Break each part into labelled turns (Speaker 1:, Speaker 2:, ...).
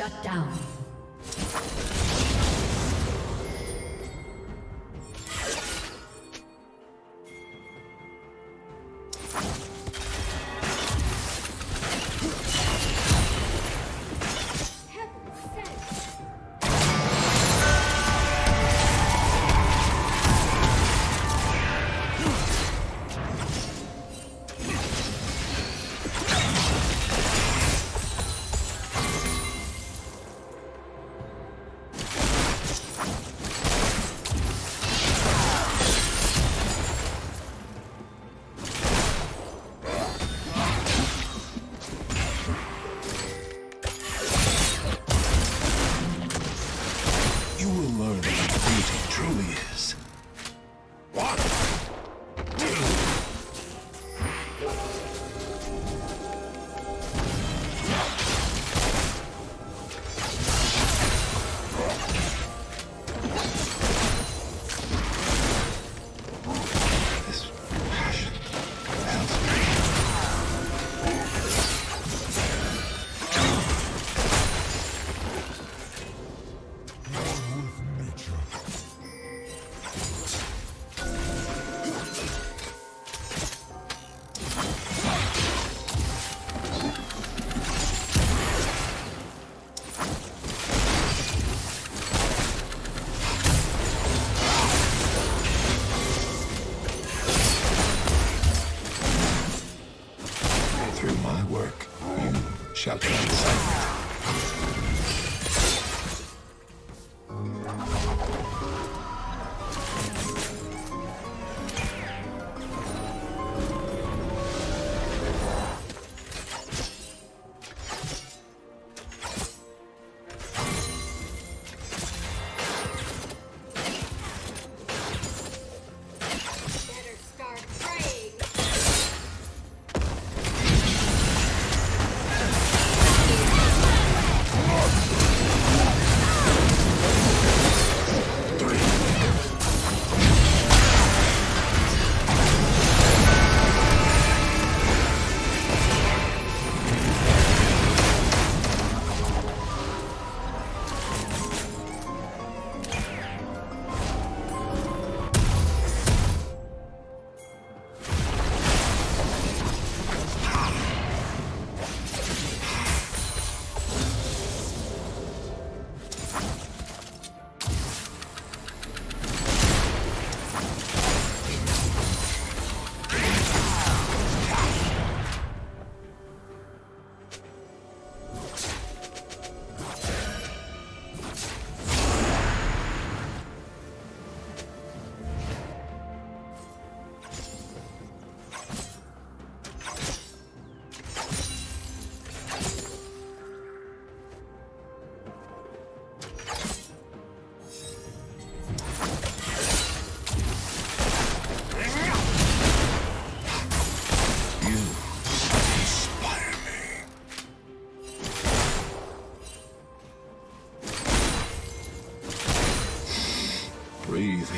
Speaker 1: Shut down.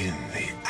Speaker 2: In the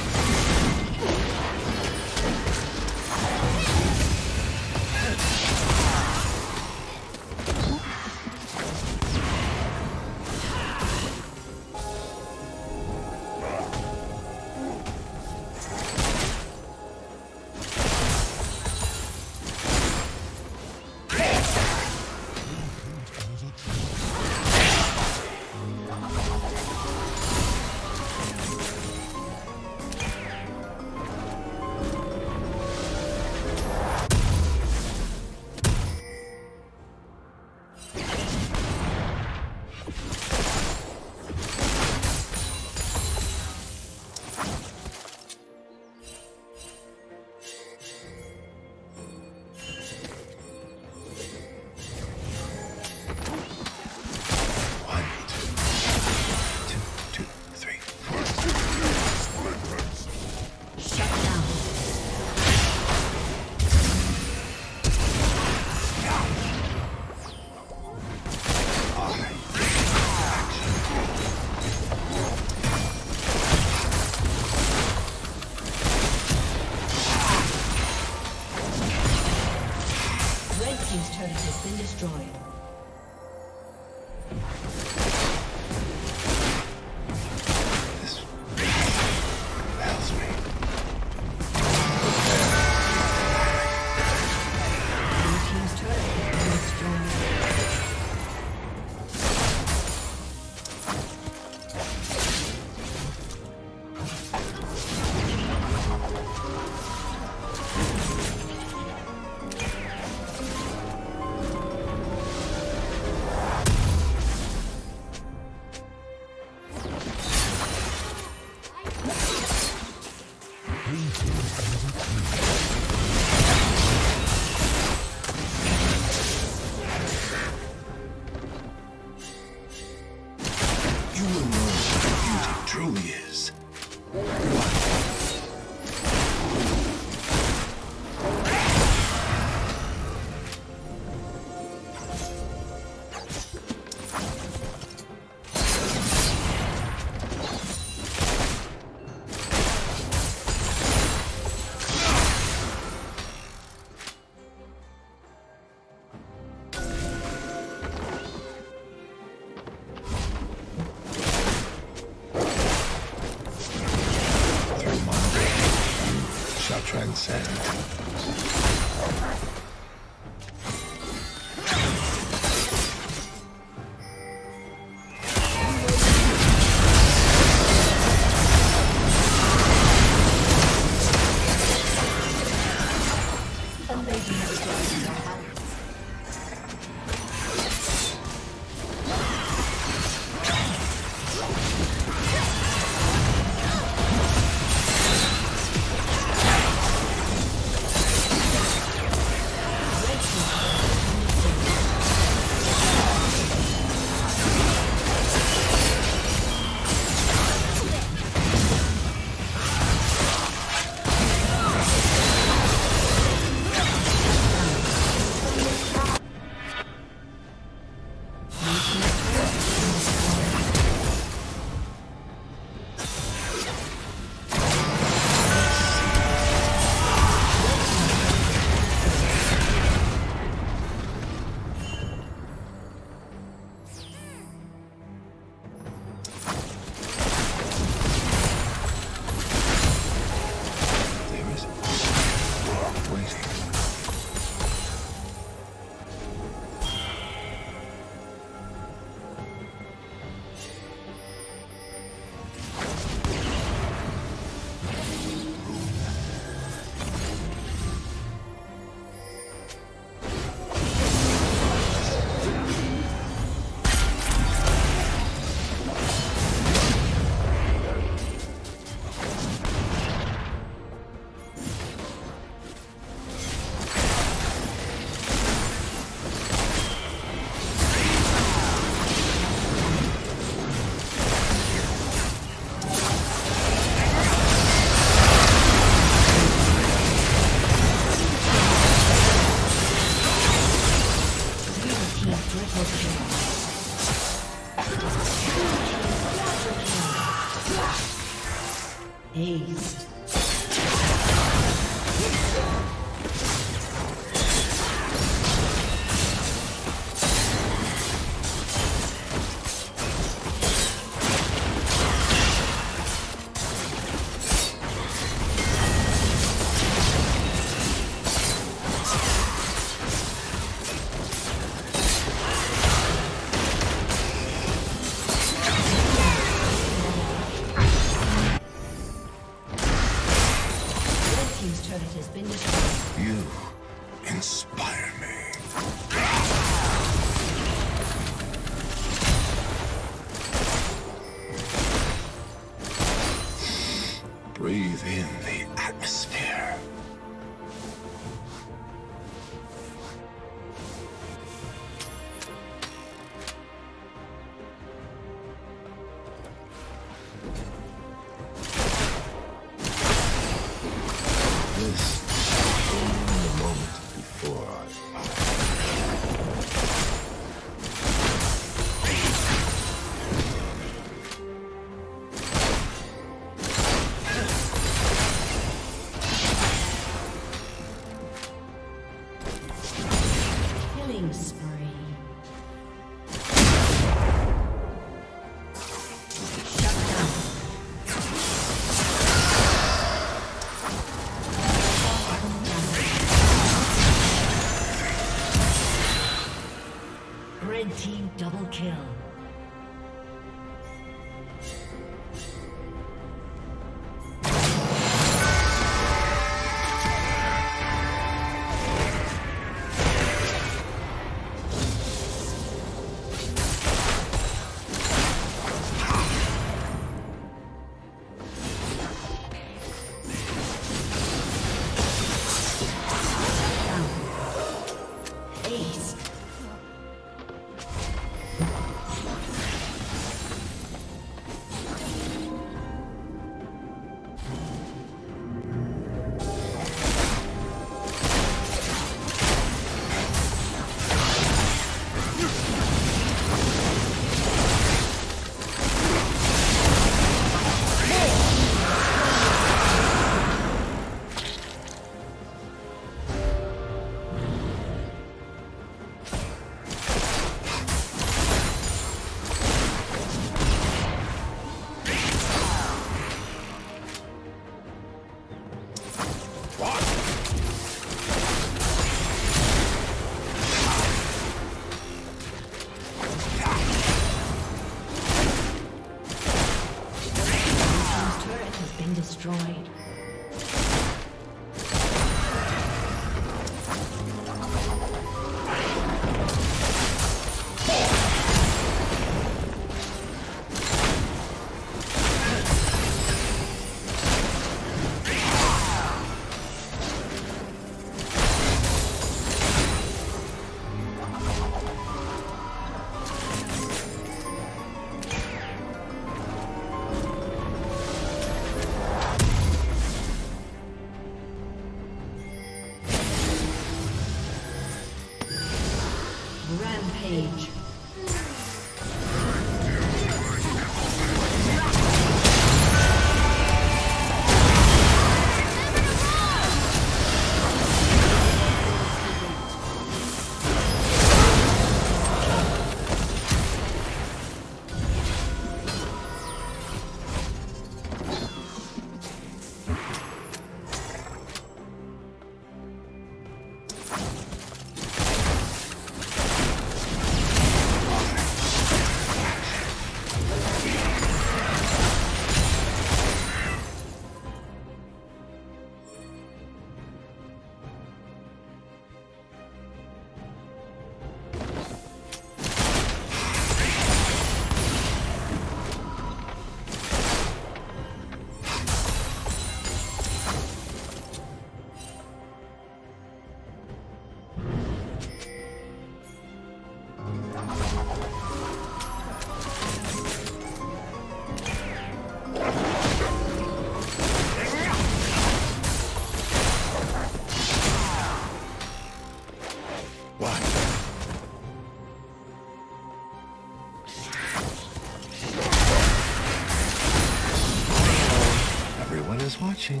Speaker 1: 君